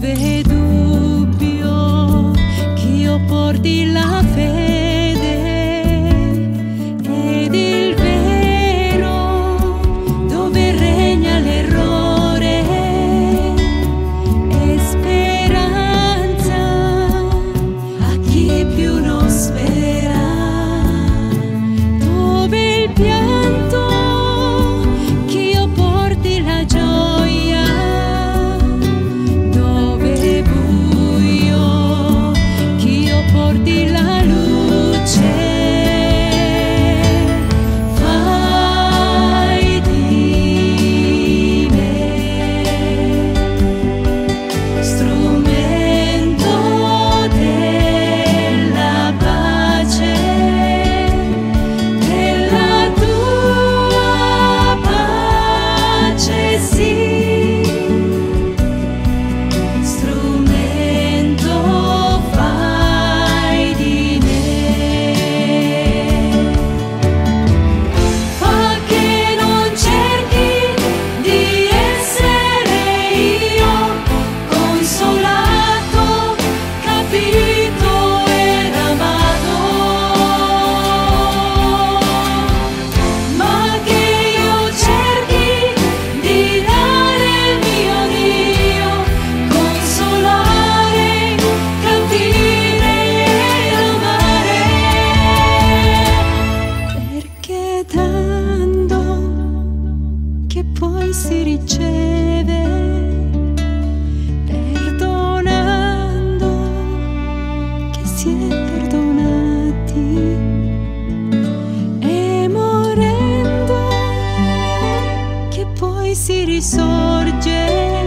dove dubbio che io porti aspettando che poi si riceve, perdonando che si è perdonati e morendo che poi si risorge.